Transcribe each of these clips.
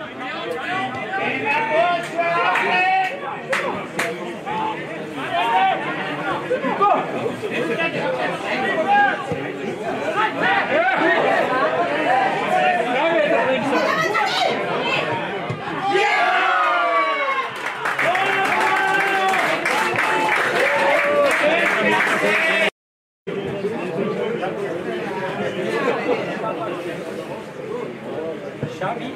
Yeah. Xavi.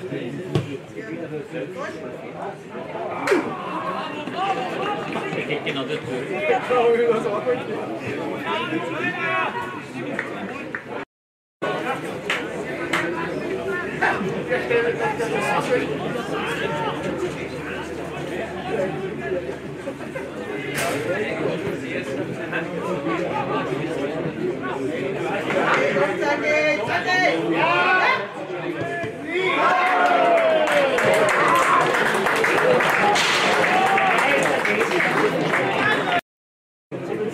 一気のずつ。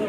Ja,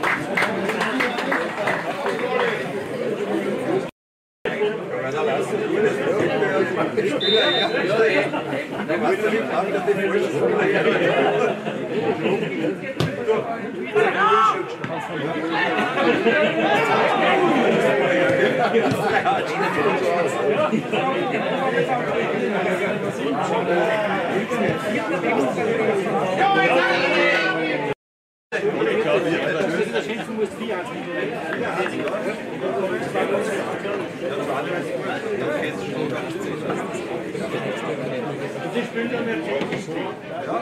Ja, ich bin damit. Ja.